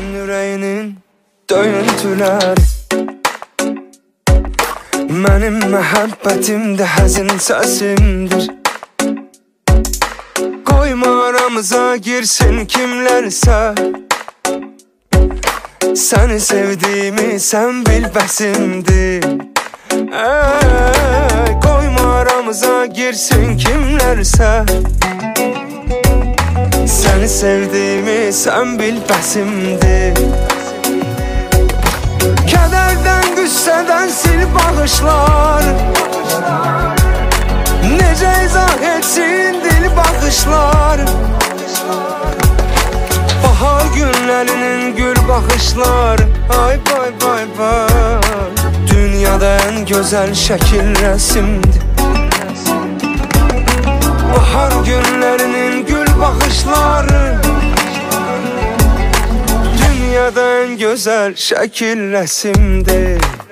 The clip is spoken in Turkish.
Sənin ürəyinin döyüntüləri Mənim məhəbbətim də həzin səsimdir aramıza girsin kimlərsə Səni sevdiyimi sən bil bəsimdir Ey, Qoyma aramıza girsin kimlərsə Səni sevdiyimi sən bil bəsimdir Kədərdən, qüssədən sil bağışlar Necə izah etsin dil baxışlar Bahar günlərinin gül baxışlar Ay bay bay bay Dünyada ən gözəl şəkil rəsimdir Bahar günlərinin Dünyada ən gözəl şəkil rəsimdir